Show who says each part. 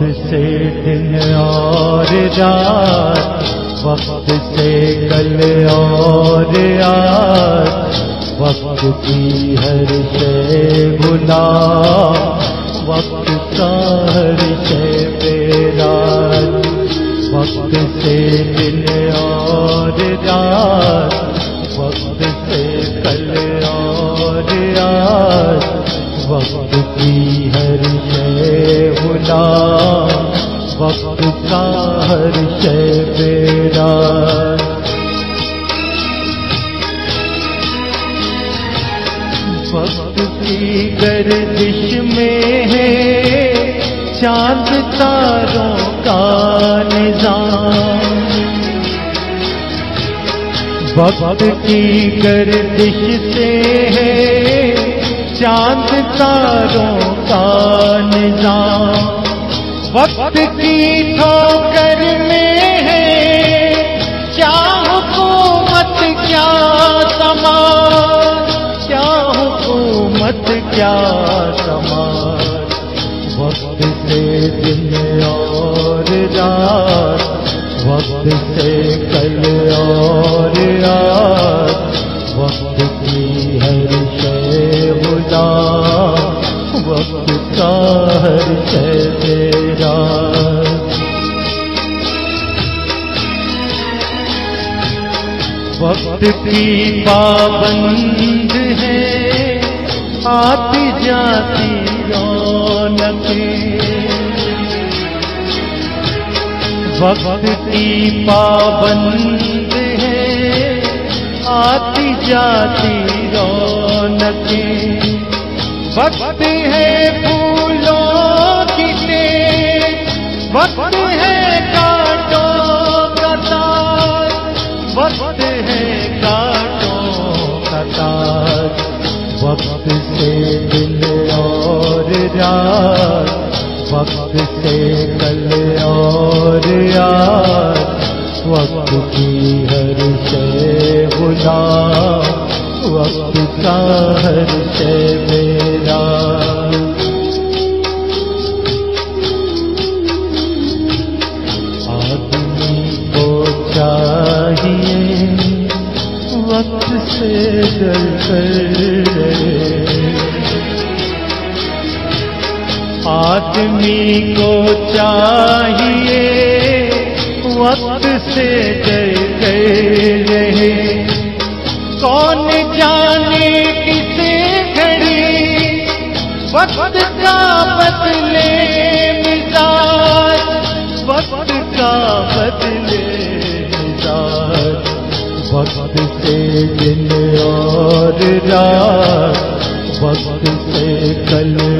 Speaker 1: وقت سے دن اور رات، وقت سے کل اور آج وقت کی ہر شے بلا، وقت کا ہر شے میرا، وقت سے دن اور رات، وقت سے کل اور آج وقت کی ہر شے بلا وقت کا ہر شے میرا وقت کی گردش میں ہے چاند تاروں کا نظام۔ وقت کی گردش سے ہے چاند تاروں کا نظام۔ وقت کی ٹھوکر میں ہے۔ کیا حکومت کیا سماج؟ کیا حکومت کیا سماج؟ وقت سے دن اور رات، وقت سے کل اور آج وقت کی پابند ہے، آتی جاتی رونقیں۔ وقت کی پابند ہے، آتی جاتی رونقیں۔ وقت ہے پھولوں کی وقت دن اور رات، وقت سے کل اور آج وقت کی ہر شے بلا وقت کا ہر شے میرا۔ آدمی کو چاہیے وقت سے ڈر کر آدمی کو چاہیے، وقت سے ڈر کر رہے۔ کون جانے کسے گھڑی؟ وقت کا بدلے مزاج، وقت کا بدلے مزاج۔ وقت سے دن اور رات وقت سے کل